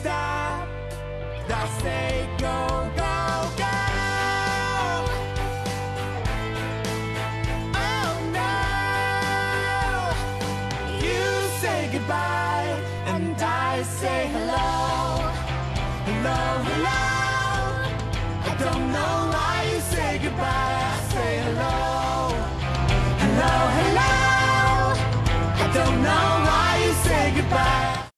stop. I say go, go, go. Oh no, you say goodbye and I say hello, hello, hello. I don't know why you say goodbye. I say hello, hello, hello. I don't know why you say goodbye.